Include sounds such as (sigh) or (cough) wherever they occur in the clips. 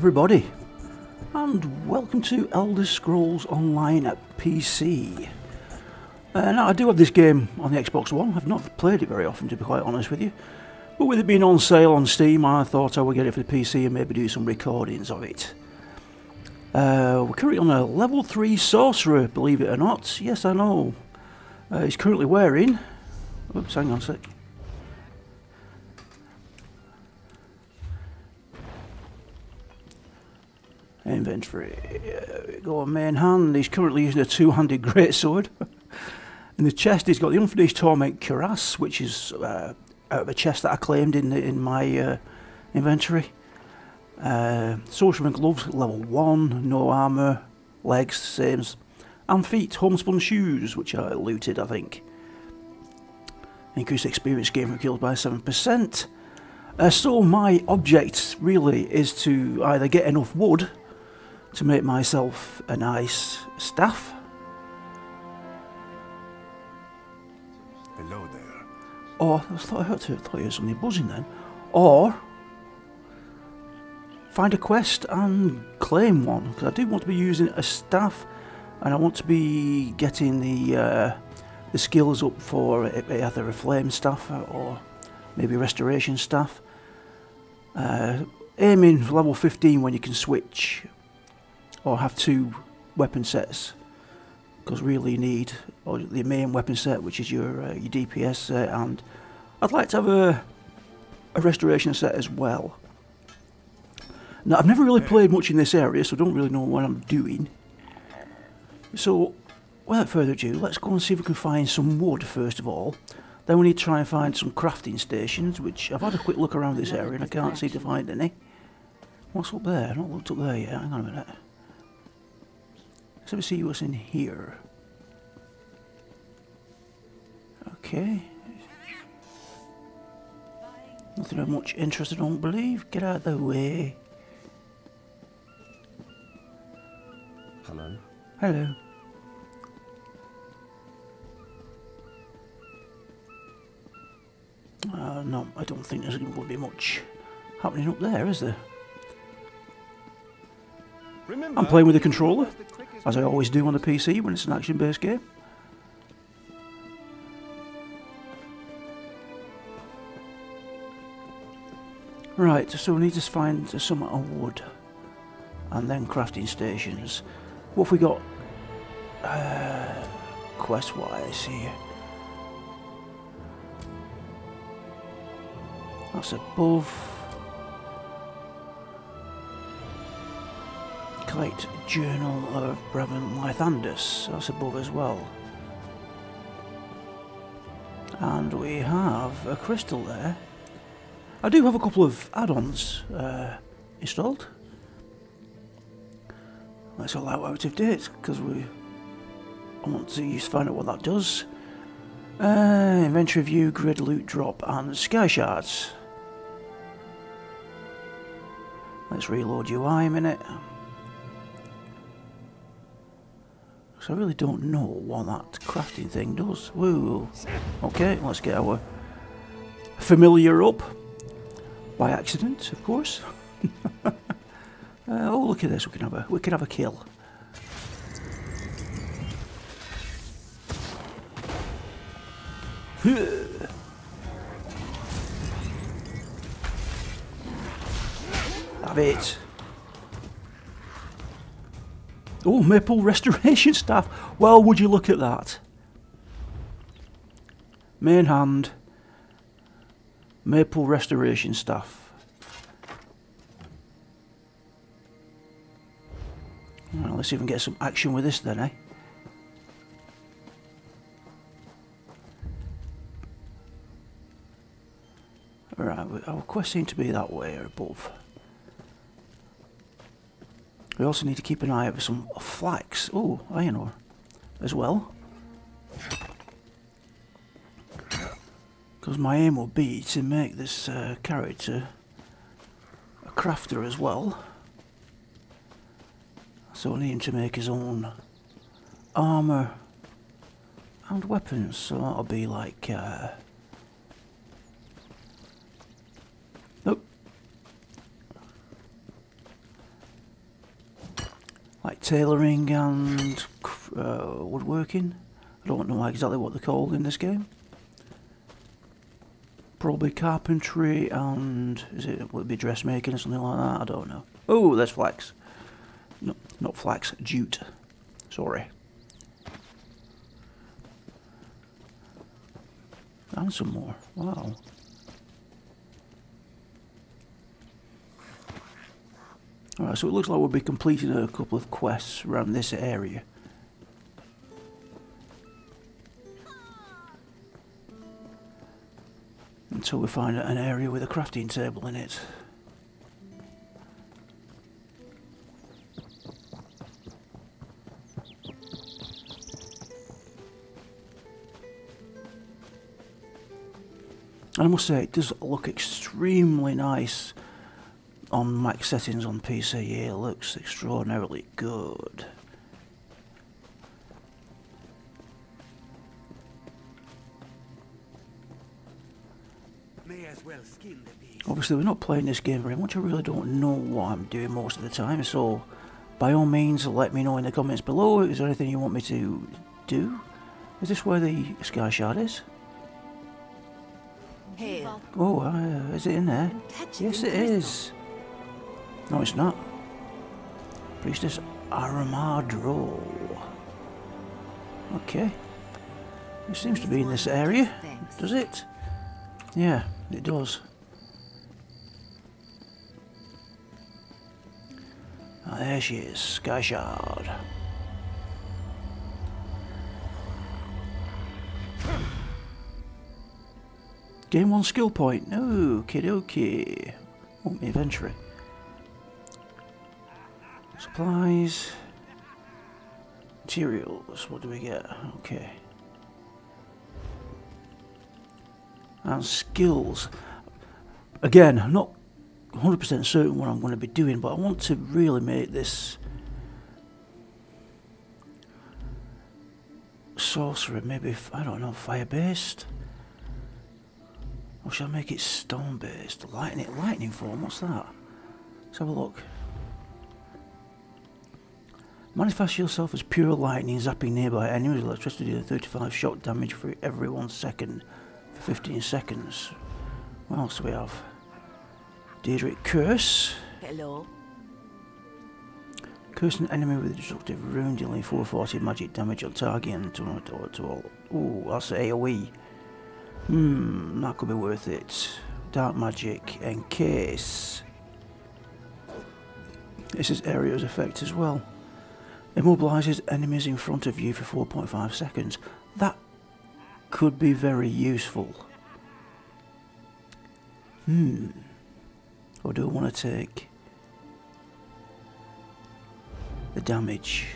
Everybody and welcome to Elder Scrolls Online at PC. Uh, now I do have this game on the Xbox One, I've not played it very often to be quite honest with you. But with it being on sale on Steam I thought I would get it for the PC and maybe do some recordings of it. Uh, we're currently on a level 3 sorcerer, believe it or not. Yes I know. Uh, he's currently wearing... Oops, hang on a sec. Main hand. He's currently using a two-handed greatsword. (laughs) in the chest, he's got the Unfinished Torment Cuirass, which is uh, out of a chest that I claimed in the, in my uh, inventory. Uh, Sorcerer gloves, level 1, no armour, legs, same. And feet, homespun shoes, which I looted, I think. Increased experience gain from kills by 7%. Uh, so my object really is to either get enough wood to make myself a nice staff. Hello there. Or, I thought I heard, I thought I heard something buzzing then. Or, find a quest and claim one. Because I do want to be using a staff and I want to be getting the uh, the skills up for either a flame staff or maybe restoration staff. Uh, aiming for level 15 when you can switch or have two weapon sets because really you need or the main weapon set which is your uh, your DPS set and I'd like to have a a restoration set as well. Now I've never really played much in this area so I don't really know what I'm doing. So without further ado let's go and see if we can find some wood first of all. Then we need to try and find some crafting stations which I've had a quick look around this area and I can't seem to find any. What's up there? I've not looked up there yet. Hang on a minute. Let's see what's in here. Okay. Nothing of much interest, I don't believe. Get out of the way. Hello. Hello. Uh, no, I don't think there's going to be much happening up there, is there? I'm playing with the controller, as I always do on the PC when it's an action-based game. Right, so we need to find some wood and then crafting stations. What have we got uh, quest-wise here? That's above. Kite Journal of Brevin Lythandus, that's above as well. And we have a crystal there. I do have a couple of add-ons uh, installed. That's all out, out of date because we want to find out what that does. Uh, inventory view, grid loot drop, and sky shards. Let's reload UI a minute. I really don't know what that crafting thing does. Woo. Okay, let's get our familiar up. By accident, of course. (laughs) uh, oh, look at this. We can have a we can have a kill. Have it. Oh, Maple Restoration Staff. Well, would you look at that? Main hand. Maple Restoration Staff. Well, let's can get some action with this then, eh? Alright, our quest seems to be that way or above. We also need to keep an eye out for some flax. Oh, iron ore as well. Because my aim will be to make this uh, character a crafter as well. So I need him to make his own armour and weapons. So that'll be like... Uh, tailoring and uh, woodworking. I don't know exactly what they're called in this game. Probably carpentry and is it would it be dressmaking or something like that? I don't know. Oh, there's flax. No, not flax, jute. Sorry. And some more. Wow. Alright, so it looks like we'll be completing a couple of quests around this area. Until we find an area with a crafting table in it. And I must say, it does look extremely nice on max settings on PC. It looks extraordinarily good. Well Obviously, we're not playing this game very much. I really don't know what I'm doing most of the time, so by all means, let me know in the comments below. Is there anything you want me to do? Is this where the sky shard is? Here. Oh, uh, is it in there? Yes, it is. No, it's not. Priestess Aramadro. Okay. It seems to be in this area, does it? Yeah, it does. Oh, there she is, Sky Shard. Game one skill point. No, kid okay. Want me inventory. Supplies. Materials. What do we get? Okay. And skills. Again, I'm not 100% certain what I'm going to be doing, but I want to really make this sorcerer maybe, I don't know, fire-based? Or shall I make it stone based? Lightning, lightning form, what's that? Let's have a look. Manifest yourself as pure lightning, zapping nearby enemies with electricity and 35 shock damage for every one second for 15 seconds. What else do we have? Daedric Curse. Hello. Curse an enemy with a destructive rune, dealing 440 magic damage on target and to, to, to all. Ooh, that's AoE. Hmm, that could be worth it. Dark magic encase. This is area's effect as well. Immobilizes enemies in front of you for 4.5 seconds. That could be very useful. Hmm. Or do I want to take the damage?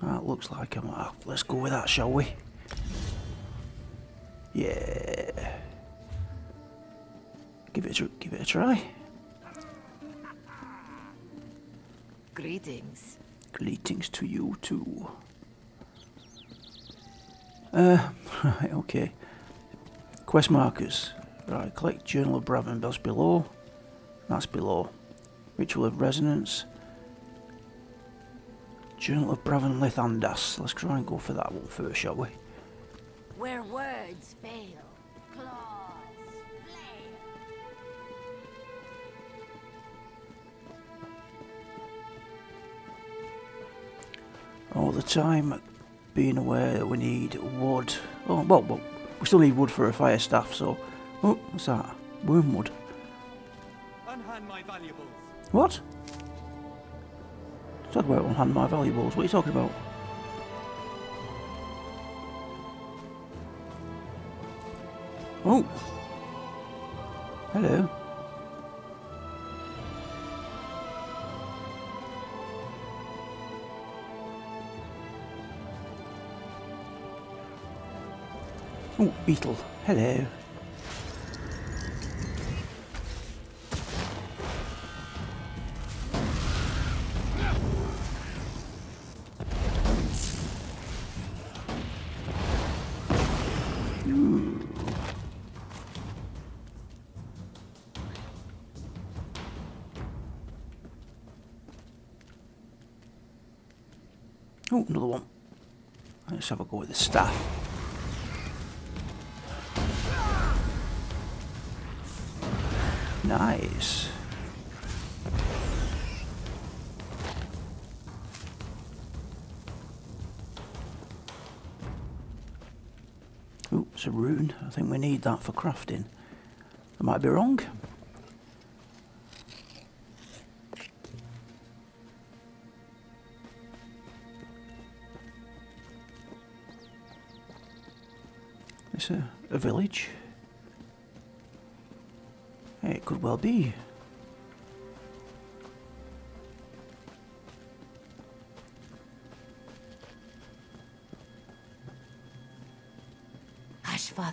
That looks like I'm off. Let's go with that, shall we? Yeah. Give it a, give it a try. Greetings. Greetings to you too. Uh, (laughs) right, okay. Quest markers. Right, collect Journal of That's below. That's below. Ritual of Resonance. Journal of Bravin Lithandas. Let's try and go for that one first, shall we? Where words fail, claws All the time being aware that we need wood. Oh, well, well, we still need wood for a fire staff, so... Oh, what's that? Wormwood. Unhand my valuables. What? Talk about unhand my valuables. What are you talking about? Oh. Hello. beetle. Hello. Hmm. Oh, another one. Let's have a go with the staff. Nice. Oops, a rune. I think we need that for crafting. I might be wrong. It's a, a village. Could well be. Hush, father.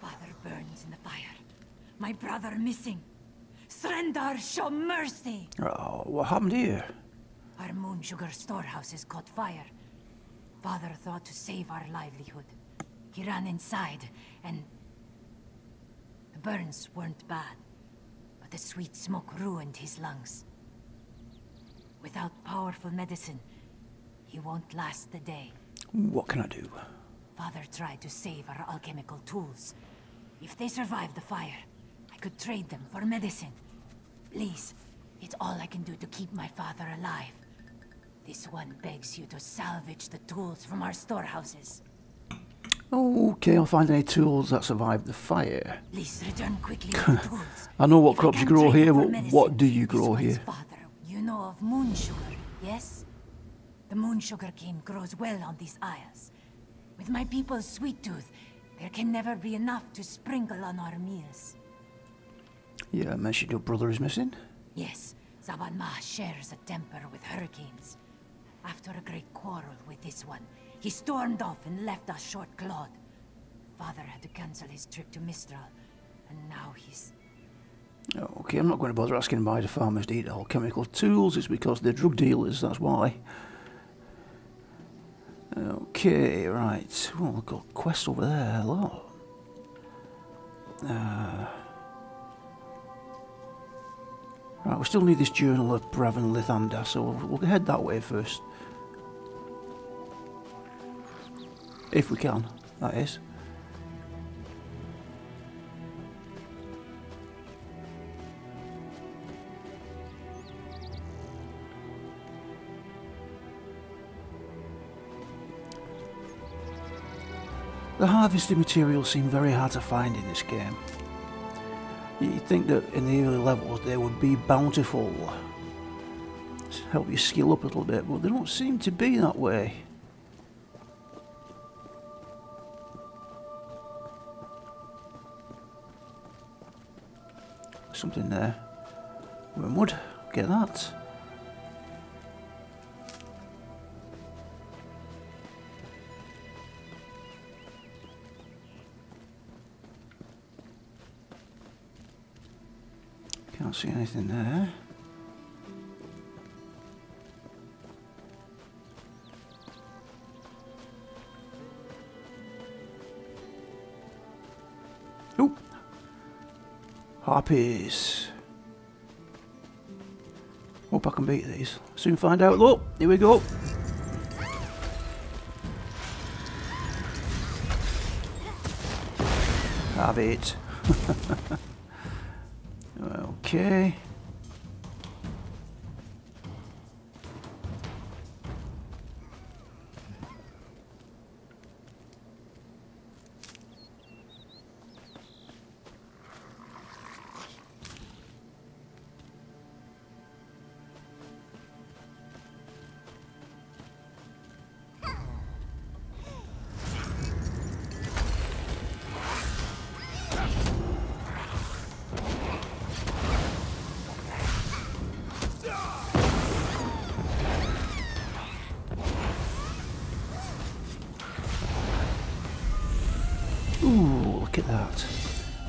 Father burns in the fire. My brother missing. S'rendarr, show mercy! Oh, what happened here? Our moon sugar storehouse has caught fire. Father thought to save our livelihood. He ran inside, and... The burns weren't bad, but the sweet smoke ruined his lungs. Without powerful medicine, he won't last the day. What can I do? Father tried to save our alchemical tools. If they survive the fire, I could trade them for medicine. Please, it's all I can do to keep my father alive. This one begs you to salvage the tools from our storehouses. Okay, I'll find any tools that survived the fire. Please return quickly (laughs) the tools. I know what crops you grow here, but medicine, what do you grow here? Father, you know of moon sugar, yes? The moon sugar cane grows well on these isles. With my people's sweet tooth, there can never be enough to sprinkle on our meals. Yeah, I mentioned your brother is missing. Yes, Zaban Ma shares a temper with hurricanes. After a great quarrel with this one, he stormed off and left us short clawed. Father had to cancel his trip to Mistral, and now he's... Okay, I'm not going to bother asking why the farmers need alchemical tools. It's because they're drug dealers, that's why. Okay, right. Well, we've got quest over there. Hello. Uh, right, we still need this journal of Brevin Lithander, so we'll, we'll head that way first. If we can, that is. The harvested materials seem very hard to find in this game. You'd think that in the early levels they would be bountiful, to help you skill up a little bit, but they don't seem to be that way. Something there. Wormwood, get that. Can't see anything there. Harpies. Hope I can beat these. Soon find out. Look, here we go. Have it. (laughs) Okay.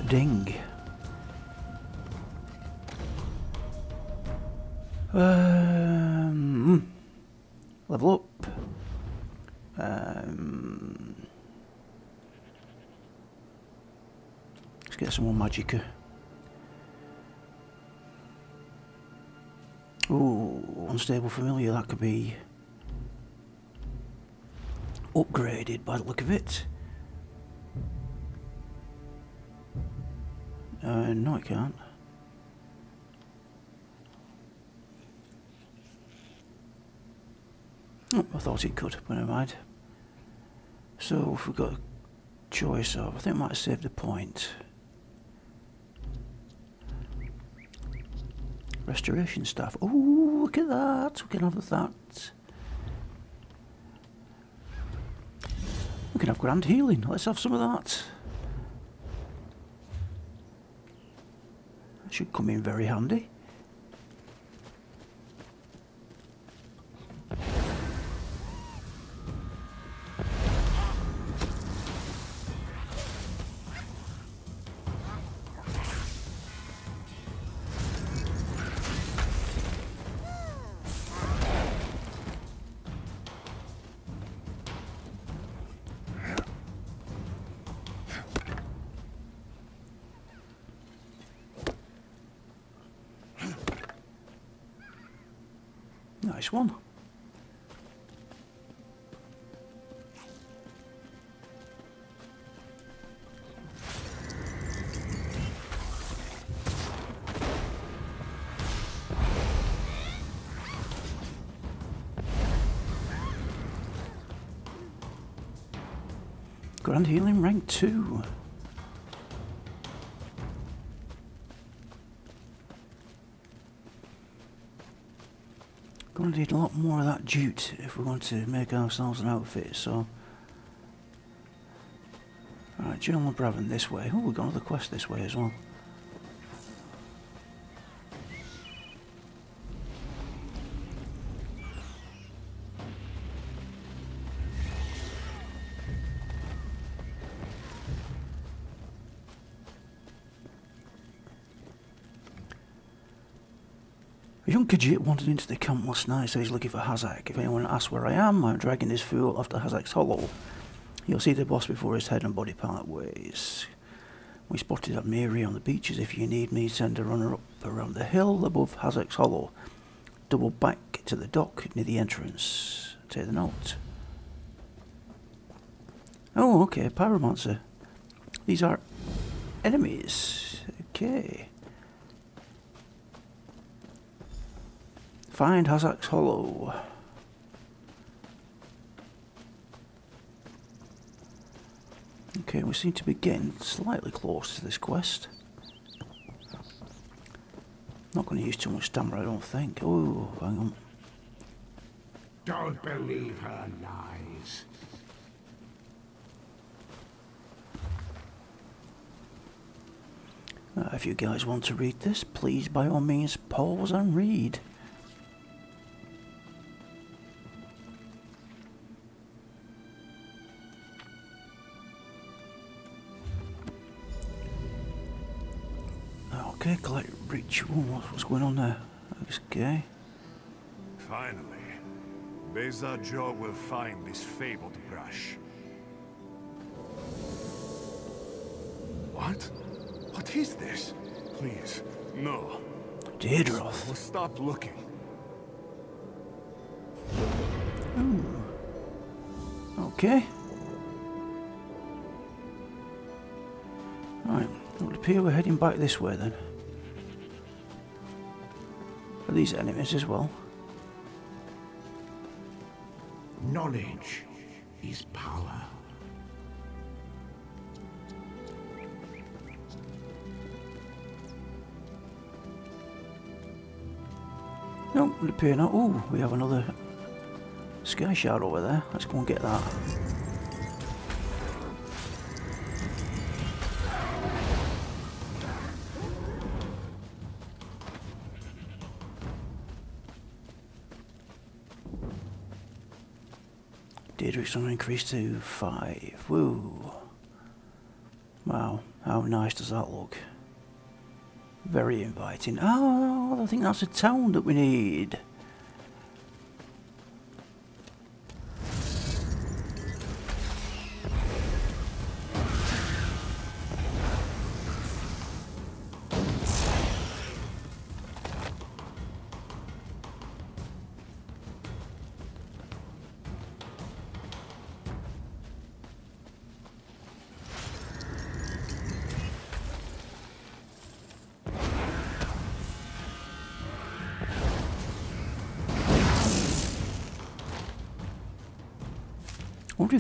Ding. Um, level up. Um, let's get some more magicka. Ooh, unstable familiar, that could be upgraded by the look of it. Uh, no, I can't. Oh, I thought it could, but never mind. So, if we've got a choice of, I think I might have saved a point. Restoration staff. Oh, look at that. We can have that. We can have grand healing. Let's have some of that. Should come in very handy. Grand Healing rank 2. Going to need a lot more of that jute if we want to make ourselves an outfit, so... Right, Journal of Bravin this way. Oh, we've got another quest this way as well. Young wandered into the camp last night, said he's looking for Hazak. If anyone asks where I am, I'm dragging this fool off Hazak's Hollow. You'll see the boss before his head and body part ways. We spotted that Mary on the beaches. If you need me, send a runner up around the hill above Hazak's Hollow. Double back to the dock near the entrance. Take the note. Oh, okay, Pyromancer. These are enemies. Okay. Find Hazak's Hollow. Okay, we seem to be getting slightly close to this quest. Not going to use too much stamina, I don't think. Oh, hang on. Don't believe her lies. Uh, if you guys want to read this, please by all means pause and read. Collect ritual. What's going on there? Okay. Finally, Beza Joe will find this fabled brush. What? What is this? Please, no. Daedroth. We'll stop looking. Ooh. Okay. Right, it would appear we're heading back this way then. These enemies as well? Knowledge is power. No, it would appear not. Oh, we have another sky shard over there. Let's go and get that. Daedric's on increased to five. Woo. Wow, how nice does that look? Very inviting. Oh, I think that's a town that we need.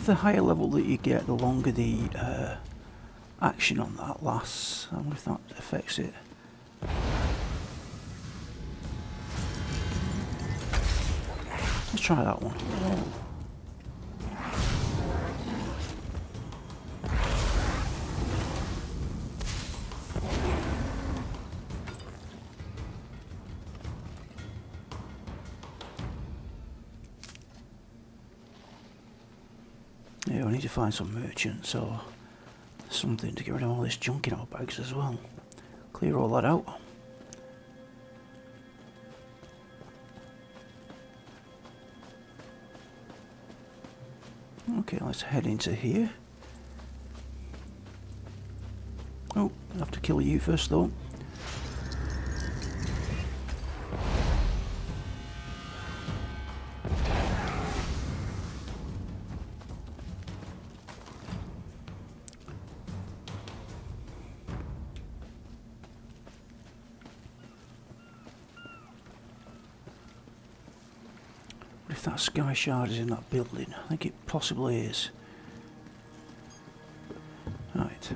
The higher level that you get, the longer the uh, action on that lasts. I wonder if that affects it. Let's try that one. Yeah, I need to find some merchants or something to get rid of all this junk in our bags as well. Clear all that out. Okay, let's head into here. Oh, I have to kill you first though. Shard is in that building? I think it possibly is. Right.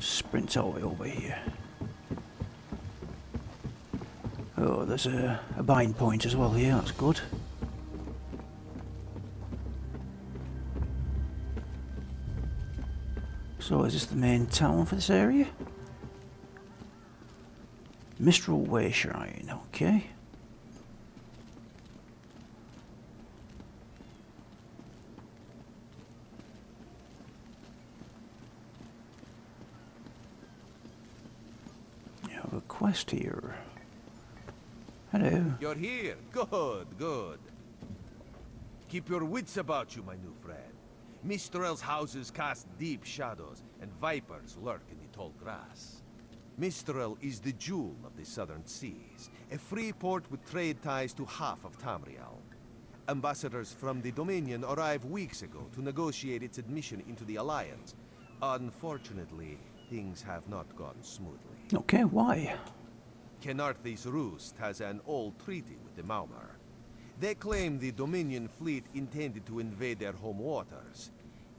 Sprint our way over here. Oh, there's a, a buying point as well here, that's good. So is this the main town for this area? Mistral Way Shrine, okay. You have a quest here. Hello. You're here. Good, good. Keep your wits about you, my new friend. Mistral's houses cast deep shadows, and vipers lurk in the tall grass. Mistrel is the jewel of the southern seas, a free port with trade ties to half of Tamriel. Ambassadors from the Dominion arrived weeks ago to negotiate its admission into the Alliance. Unfortunately, things have not gone smoothly. Okay, why? Khenarthi's Roost has an old treaty with the Maormer. They claim the Dominion fleet intended to invade their home waters.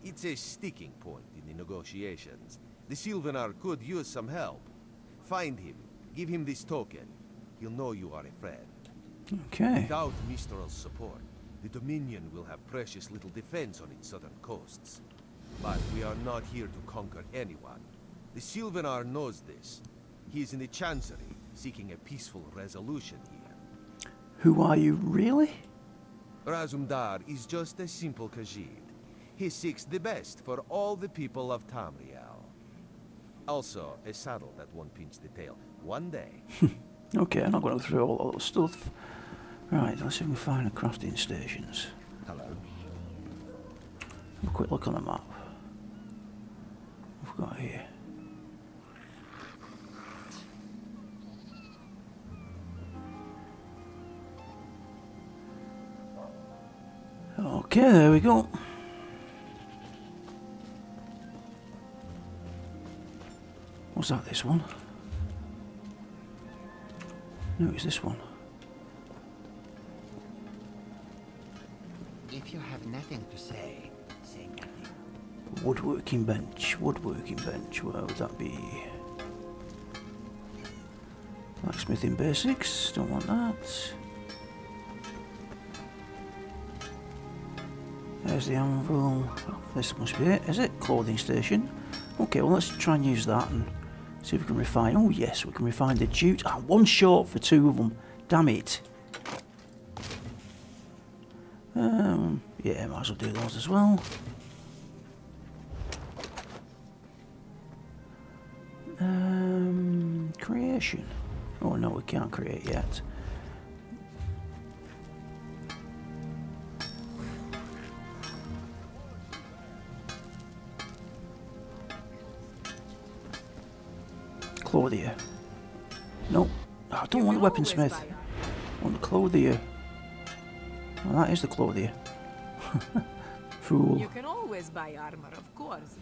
It's a sticking point in the negotiations. The Silvenar could use some help. Find him, give him this token. He'll know you are a friend. Okay. Without Mistral's support, the Dominion will have precious little defense on its southern coasts. But we are not here to conquer anyone. The Silvenar knows this. He is in the Chancery, seeking a peaceful resolution here. Who are you, really? Razum-dar is just a simple Khajiit. He seeks the best for all the people of Tamriel. Also, a saddle that won't pinch the tail. One day, (laughs) Okay, I'm not going to go through all that stuff. Right, let's see if we can find the crafting stations. Hello. Have a quick look on the map. What have we got here? Okay, there we go. What's that, this one? No, it's this one. If you have nothing to say, say nothing. Woodworking bench, woodworking bench, where would that be? Blacksmithing basics, don't want that. There's the anvil. This must be it, is it? Clothing station. Okay, well let's try and use that and see if we can refine. Oh yes, we can refine the jute. Ah, one short for two of them. Damn it. Um, yeah, might as well do those as well. Um, creation. Oh no, we can't create yet. Claudia. No, I don't want the weaponsmith. I want the Claudia. Well, that is the Claudia. (laughs) Fool. You can always buy armor, of course.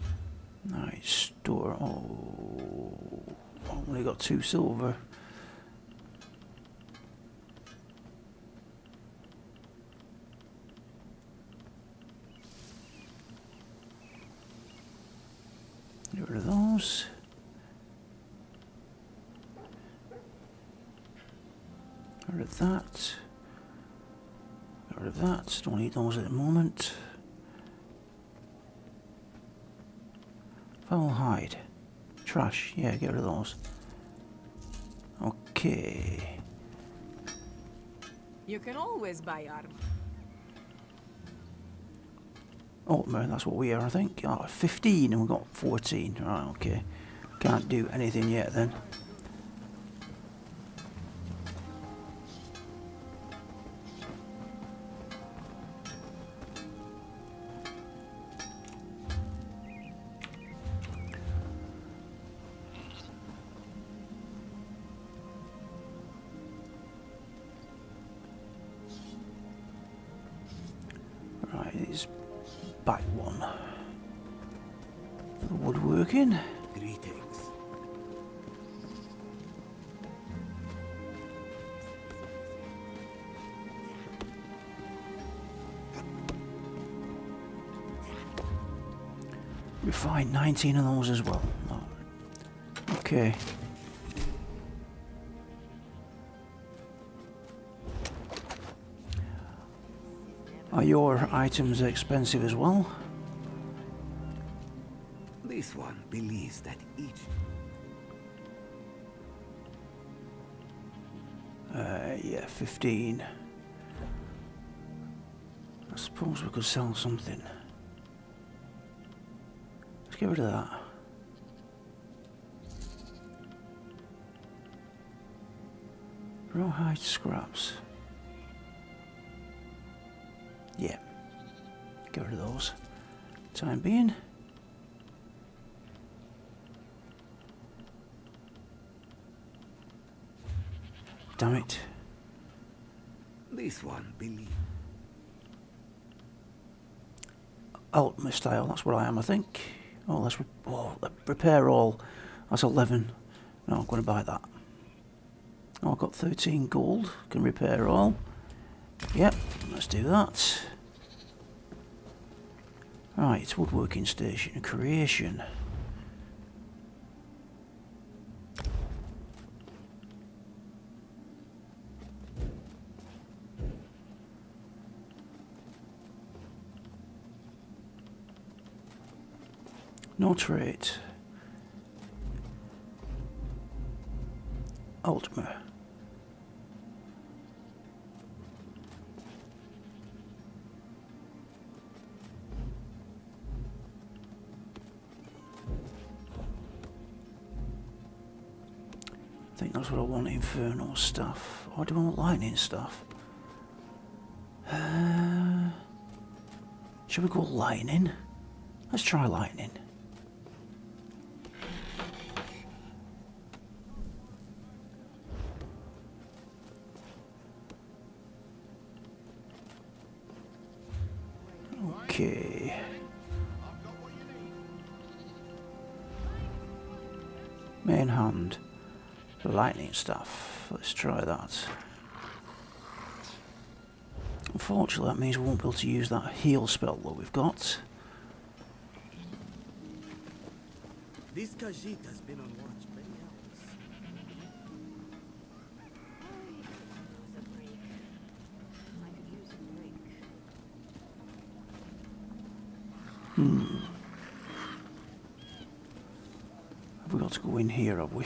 Nice store. Oh, only got two silver. Need those at the moment. Foul hide. Trash. Yeah, get rid of those. Okay. You can always buy armor. Oh, man, that's what we are, I think. Oh, 15 and we've got 14. Right, okay. Can't do anything yet then. Back one. For the woodworking. Greetings. Refine 19 of those as well. Okay. Are your items expensive as well? This one believes that each Uh, yeah, 15. I suppose we could sell something. Let's get rid of that. Rawhide scraps. Time being. Damn it. this one believes Ultimate style, that's what I am, I think. Oh, let's re oh, repair all. That's 11. No, I'm going to buy that. Oh, I've got 13 gold. Can repair all. Yep, let's do that. Right, it's woodworking station, creation. No trait. Ultima. What I want, infernal stuff. Or do I want lightning stuff? Uh, should we go lightning? Let's try lightning. Okay. Main hand. Lightning stuff. Let's try that. Unfortunately, that means we won't be able to use that heal spell that we've got. This Khajiit has been on watch many hours. Hmm. Have we got to go in here, have we?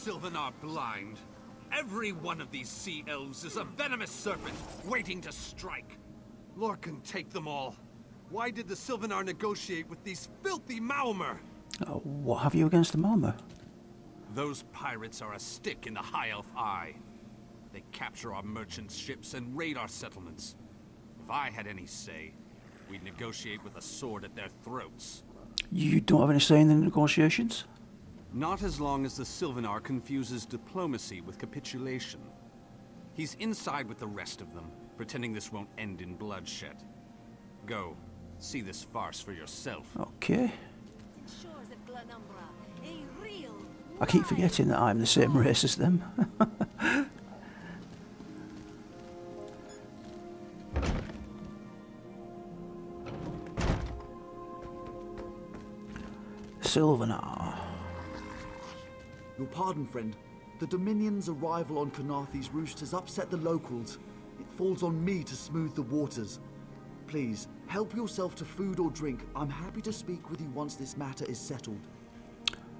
Silvenar blind? Every one of these sea elves is a venomous serpent waiting to strike. Lorkhan, take them all. Why did the Silvenar negotiate with these filthy Maormer? Uh, what have you against the Malma? Those pirates are a stick in the High Elf eye. They capture our merchant ships and raid our settlements. If I had any say, we'd negotiate with a sword at their throats. You don't have any say in the negotiations? Not as long as the Silvenar confuses diplomacy with capitulation. He's inside with the rest of them, pretending this won't end in bloodshed. Go, see this farce for yourself. Okay. Shores of Glenumbra, a real I keep forgetting that I'm the same race as them. (laughs) Silvenar. Your pardon, friend. The Dominion's arrival on Khenarthi's roost has upset the locals. It falls on me to smooth the waters. Please, help yourself to food or drink. I'm happy to speak with you once this matter is settled.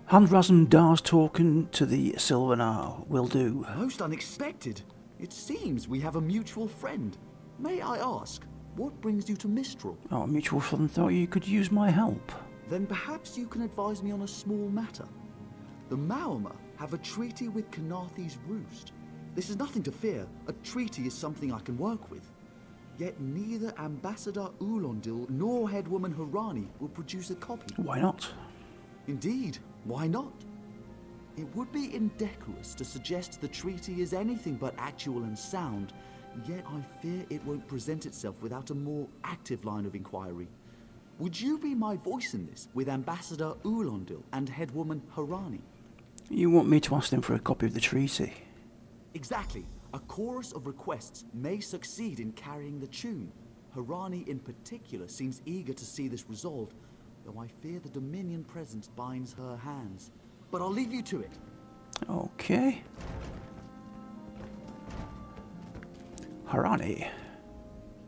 Hand Razum-dar's talking to the Silvenar will do. Most unexpected. It seems we have a mutual friend. May I ask, what brings you to Mistral? Oh, Our mutual friend thought you could use my help. Then perhaps you can advise me on a small matter. The Maormer have a treaty with Khenarthi's Roost. This is nothing to fear. A treaty is something I can work with. Yet neither Ambassador Ulondil nor Headwoman Harani will produce a copy. Why not? Indeed, why not? It would be indecorous to suggest the treaty is anything but actual and sound, yet I fear it won't present itself without a more active line of inquiry. Would you be my voice in this with Ambassador Ulondil and Headwoman Harani? You want me to ask them for a copy of the treaty? Exactly. A chorus of requests may succeed in carrying the tune. Harani in particular seems eager to see this resolved, though I fear the Dominion presence binds her hands. But I'll leave you to it. Okay. Harani.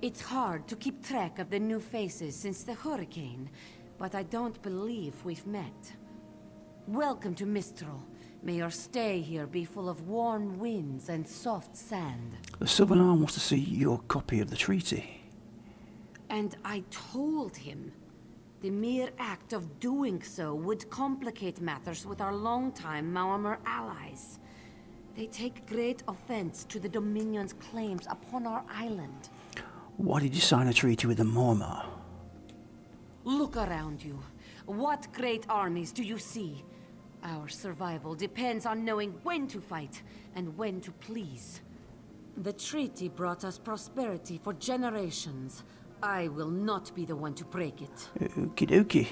It's hard to keep track of the new faces since the hurricane, but I don't believe we've met. Welcome to Mistral. May your stay here be full of warm winds and soft sand. The Silvenar wants to see your copy of the treaty. And I told him the mere act of doing so would complicate matters with our longtime allies. They take great offense to the Dominion's claims upon our island. Why did you sign a treaty with the Maormer? Look around you. What great armies do you see? Our survival depends on knowing when to fight and when to please. The treaty brought us prosperity for generations. I will not be the one to break it. Okie dokie.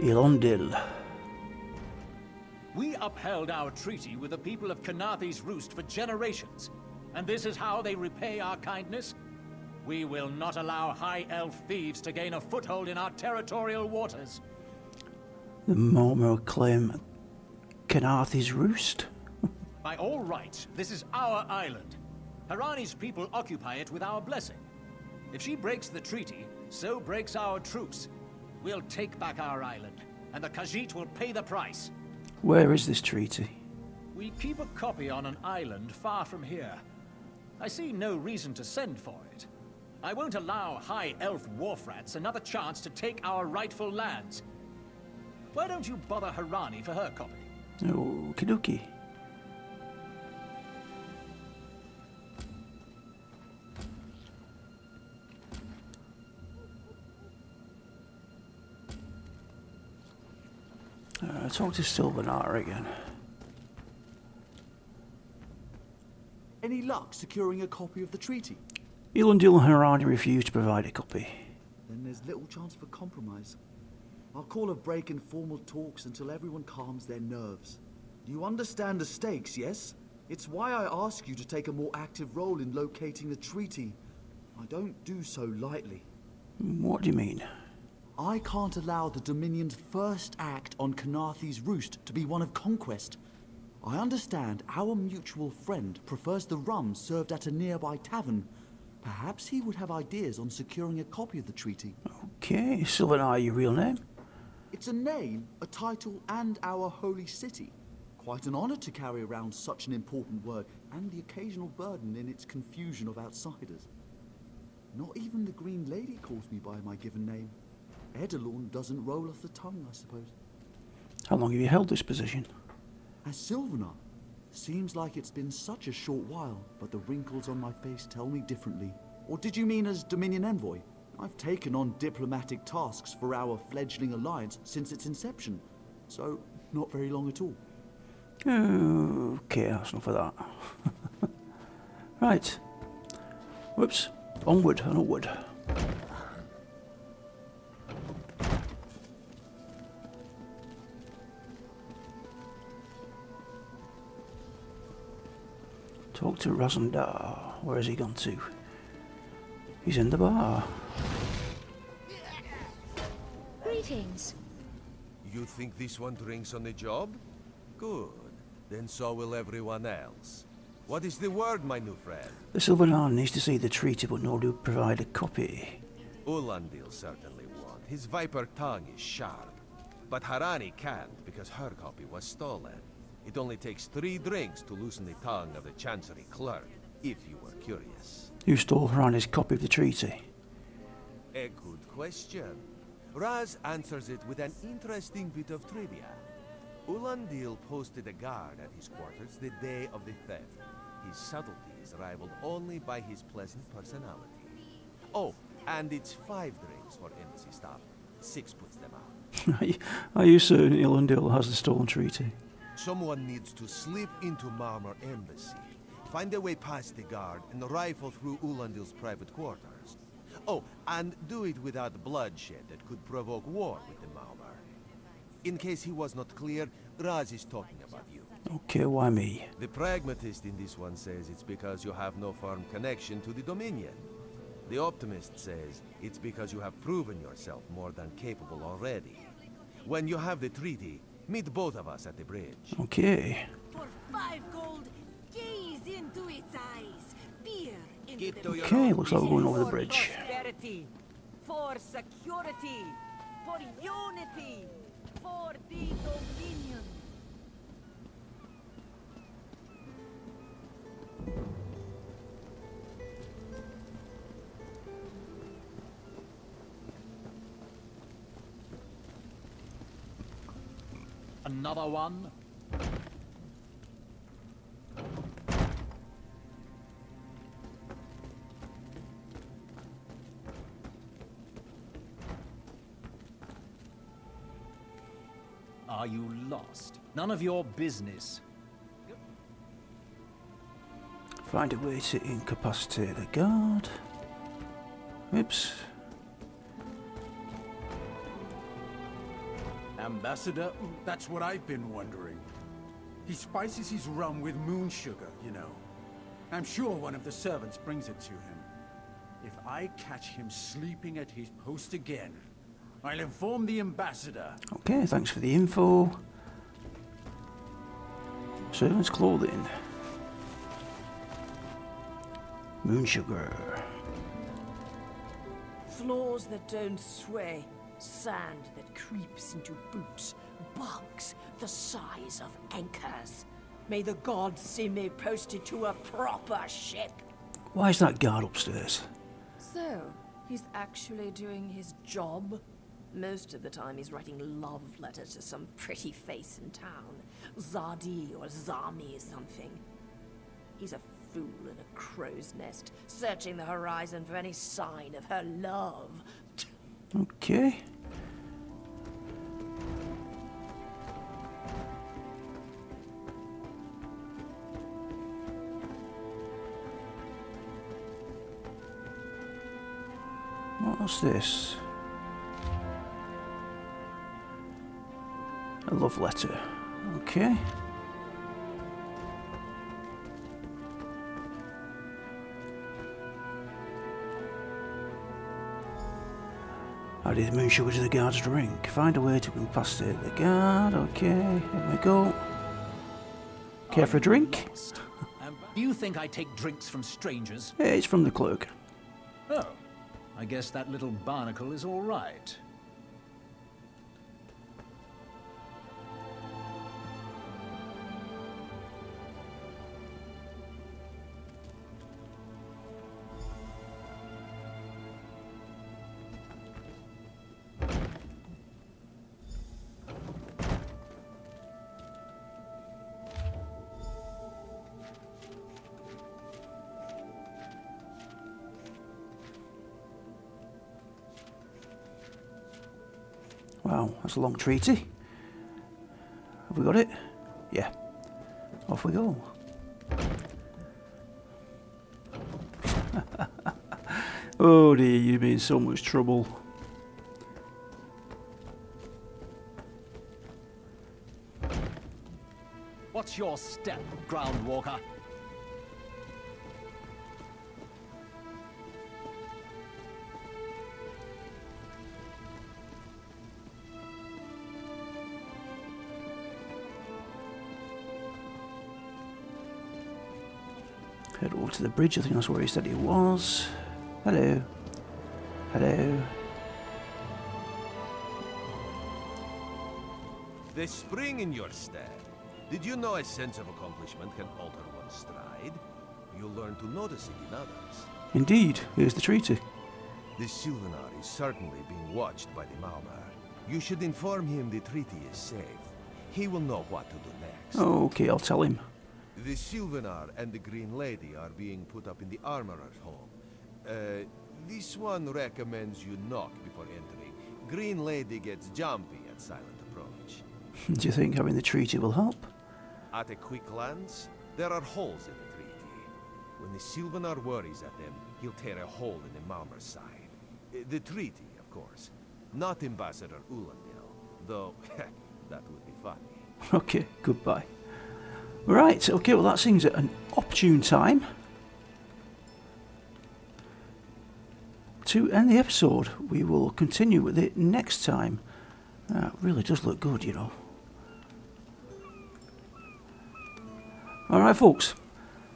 Elondil. We upheld our treaty with the people of Khenarthi's Roost for generations. And this is how they repay our kindness? We will not allow High Elf thieves to gain a foothold in our territorial waters. The Maormer claim Khenarthi's Roost? (laughs) By all rights, this is our island. Harani's people occupy it with our blessing. If she breaks the treaty, so breaks our truce. We'll take back our island, and the Khajiit will pay the price. Where is this treaty? We keep a copy on an island far from here. I see no reason to send for it. I won't allow High Elf Wharf rats another chance to take our rightful lands. Why don't you bother Harani for her copy? Oh, Kidoki. Uh, talk to Silvenar again. Any luck securing a copy of the treaty? Elendil and Harani refused to provide a copy. Then there's little chance for compromise. I'll call a break in formal talks until everyone calms their nerves. You understand the stakes, yes? It's why I ask you to take a more active role in locating the treaty. I don't do so lightly. What do you mean? I can't allow the Dominion's first act on Khenarthi's Roost to be one of conquest. I understand our mutual friend prefers the rum served at a nearby tavern. Perhaps he would have ideas on securing a copy of the treaty. Okay, Silvenar, your real name? It's a name, a title, and our holy city. Quite an honor to carry around such an important word, and the occasional burden in its confusion of outsiders. Not even the Green Lady calls me by my given name. Edelorn doesn't roll off the tongue, I suppose. How long have you held this position? As Silvenar. Seems like it's been such a short while, but the wrinkles on my face tell me differently. Or did you mean as Dominion Envoy? I've taken on diplomatic tasks for our fledgling alliance since its inception, so not very long at all. Oh, okay, that's enough of that. (laughs) right. Whoops. Onward and upward. To Razum-dar. Where has he gone to? He's in the bar. Greetings. You think this one drinks on the job? Good. Then so will everyone else. What is the word, my new friend? The Sylvanar needs to see the treaty, but nobody will provide a copy. Ulondil certainly won't. His viper tongue is sharp. But Harani can't, because her copy was stolen. It only takes three drinks to loosen the tongue of the Chancery clerk, if you were curious. Who stole Harani's copy of the treaty? A good question. Raz answers it with an interesting bit of trivia. Ulondil posted a guard at his quarters the day of the theft. His subtlety is rivaled only by his pleasant personality. Oh, and it's five drinks for embassy staff. Six puts them out. (laughs) Are you- certain Ilundil has the stolen treaty? Someone needs to slip into Maormer Embassy, find a way past the guard, and rifle through Ulondil's private quarters. Oh, and do it without bloodshed that could provoke war with the Maormer. In case he was not clear, Raz is talking about you. Okay, why me? The pragmatist in this one says it's because you have no firm connection to the Dominion. The optimist says it's because you have proven yourself more than capable already. When you have the treaty, meet both of us at the bridge. Okay. For five gold, gaze into its eyes. Peer into Keep them. Okay, looks like we're going over the bridge. prosperity, for security, for unity, for the Dominion. Another one? Are you lost? None of your business. Find a way to incapacitate the guard. Oops. Ambassador? That's what I've been wondering. He spices his rum with moon sugar, you know. I'm sure one of the servants brings it to him. If I catch him sleeping at his post again, I'll inform the ambassador. Okay, thanks for the info. Servant's clothing. Moon sugar. Floors that don't sway, sand that creeps into boots, bugs the size of anchors. May the gods see me posted to a proper ship. Why is that guard upstairs? So, he's actually doing his job? Most of the time he's writing love letters to some pretty face in town. Zadi or Zami or something. He's a fool in a crow's nest, searching the horizon for any sign of her love. Okay. What's this? A love letter. Okay. Added the moon sugar to the guard's drink. Find a way to incapacitate the guard. Okay, here we go. Care for a drink? Um, (laughs) do you think I take drinks from strangers? Yeah, it's from the clerk. Oh, I guess that little barnacle is all right. Wow, that's a long treaty. Have we got it? Yeah. Off we go. (laughs) oh dear, you'd be in so much trouble. What's your step, Groundwalker? To the bridge, I think that's where he said he was. Hello. Hello. The spring in your step. Did you know a sense of accomplishment can alter one's stride? You'll learn to notice it in others. Indeed, here's the treaty. The Silvenar is certainly being watched by the Maormer. You should inform him the treaty is safe. He will know what to do next. Okay, I'll tell him. The Silvenar and the Green Lady are being put up in the Armorer's home. Uh, this one recommends you knock before entering. Green Lady gets jumpy at silent approach. (laughs) Do you think having the treaty will help? At a quick glance, there are holes in the treaty. When the Silvenar worries at them, he'll tear a hole in the Maormer's side. Uh, The treaty, of course. Not Ambassador Ulondil, though (laughs) that would be funny. Okay, goodbye. Right, okay, well that seems at an opportune time to end the episode. We will continue with it next time. It really does look good, you know. Alright, folks.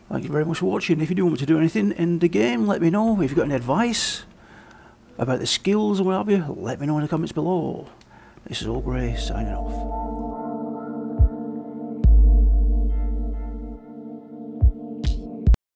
Thank you very much for watching. If you do want me to do anything in the game, let me know. If you've got any advice about the skills or what have you, let me know in the comments below. This is Olgrey signing off.